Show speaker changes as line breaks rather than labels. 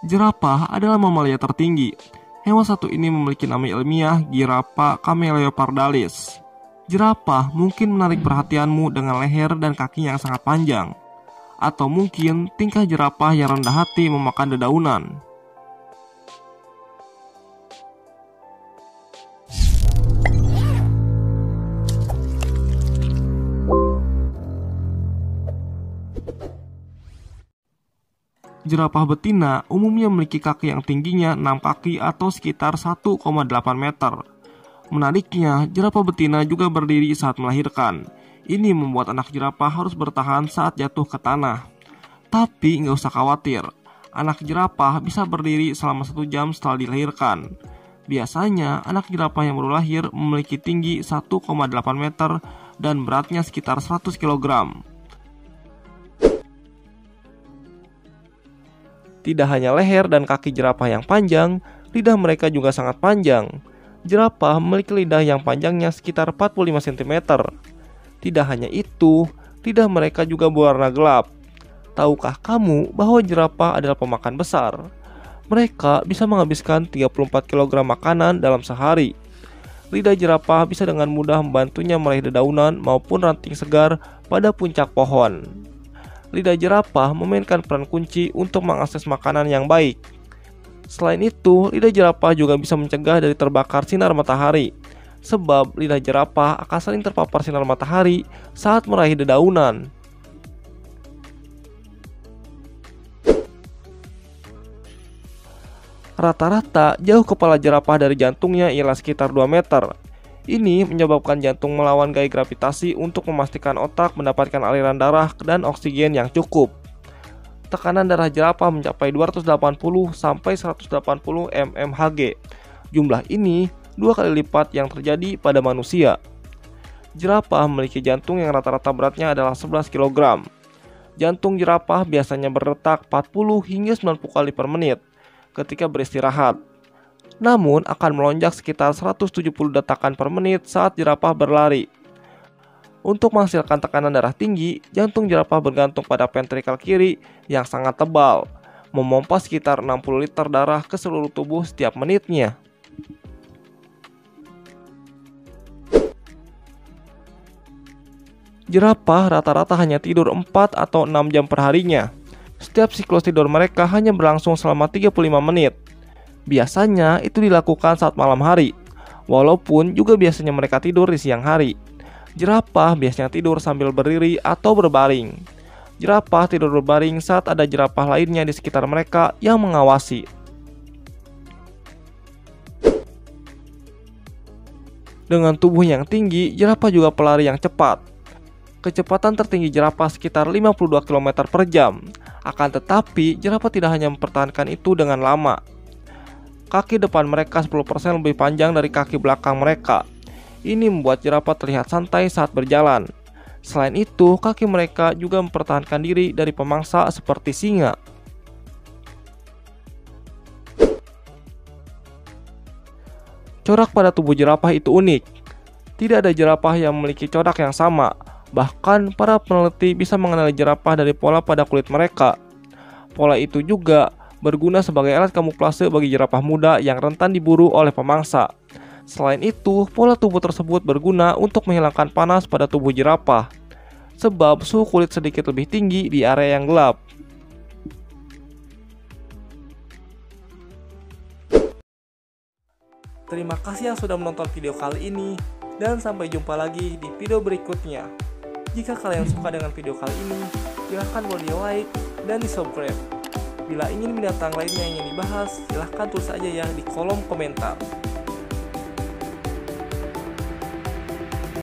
Jerapah adalah mamalia tertinggi. Hewan satu ini memiliki nama ilmiah Giraffa camelopardalis. Jerapah mungkin menarik perhatianmu dengan leher dan kaki yang sangat panjang. Atau mungkin tingkah jerapah yang rendah hati memakan dedaunan. Jerapah betina umumnya memiliki kaki yang tingginya 6 kaki atau sekitar 1,8 meter. Menariknya, jerapah betina juga berdiri saat melahirkan. Ini membuat anak jerapah harus bertahan saat jatuh ke tanah. Tapi nggak usah khawatir, anak jerapah bisa berdiri selama satu jam setelah dilahirkan. Biasanya, anak jerapah yang baru lahir memiliki tinggi 1,8 meter dan beratnya sekitar 100 kg. Tidak hanya leher dan kaki jerapah yang panjang, lidah mereka juga sangat panjang. Jerapah memiliki lidah yang panjangnya sekitar 45 cm. Tidak hanya itu, lidah mereka juga berwarna gelap. Tahukah kamu bahwa jerapah adalah pemakan besar? Mereka bisa menghabiskan 34 kg makanan dalam sehari. Lidah jerapah bisa dengan mudah membantunya meraih dedaunan maupun ranting segar pada puncak pohon lidah jerapah memainkan peran kunci untuk mengakses makanan yang baik. Selain itu, lidah jerapah juga bisa mencegah dari terbakar sinar matahari, sebab lidah jerapah akan sering terpapar sinar matahari saat meraih dedaunan. Rata-rata jauh kepala jerapah dari jantungnya ialah sekitar 2 meter, ini menyebabkan jantung melawan gaya gravitasi untuk memastikan otak mendapatkan aliran darah dan oksigen yang cukup. Tekanan darah jerapah mencapai 280 sampai 180 mmHg. Jumlah ini dua kali lipat yang terjadi pada manusia. Jerapah memiliki jantung yang rata-rata beratnya adalah 11 kg. Jantung jerapah biasanya berdetak 40 hingga 90 kali per menit ketika beristirahat namun akan melonjak sekitar 170 detakan per menit saat jerapah berlari. Untuk menghasilkan tekanan darah tinggi, jantung jerapah bergantung pada ventrikel kiri yang sangat tebal, memompa sekitar 60 liter darah ke seluruh tubuh setiap menitnya. Jerapah rata-rata hanya tidur 4 atau 6 jam per harinya. Setiap siklus tidur mereka hanya berlangsung selama 35 menit. Biasanya itu dilakukan saat malam hari, walaupun juga biasanya mereka tidur di siang hari. Jerapah biasanya tidur sambil berdiri atau berbaring. Jerapah tidur berbaring saat ada jerapah lainnya di sekitar mereka yang mengawasi. Dengan tubuh yang tinggi, jerapah juga pelari yang cepat. Kecepatan tertinggi jerapah sekitar 52 km per jam. Akan tetapi, jerapah tidak hanya mempertahankan itu dengan lama, Kaki depan mereka 10% lebih panjang dari kaki belakang mereka. Ini membuat jerapah terlihat santai saat berjalan. Selain itu, kaki mereka juga mempertahankan diri dari pemangsa seperti singa. Corak pada tubuh jerapah itu unik. Tidak ada jerapah yang memiliki corak yang sama. Bahkan para peneliti bisa mengenali jerapah dari pola pada kulit mereka. Pola itu juga berguna sebagai alat kamuflase bagi jerapah muda yang rentan diburu oleh pemangsa. Selain itu, pola tubuh tersebut berguna untuk menghilangkan panas pada tubuh jerapah, sebab suhu kulit sedikit lebih tinggi di area yang gelap. Terima kasih yang sudah menonton video kali ini, dan sampai jumpa lagi di video berikutnya. Jika kalian suka dengan video kali ini, silahkan boleh di like dan di subscribe. Bila ingin binatang lainnya yang dibahas, silahkan tulis saja ya di kolom komentar.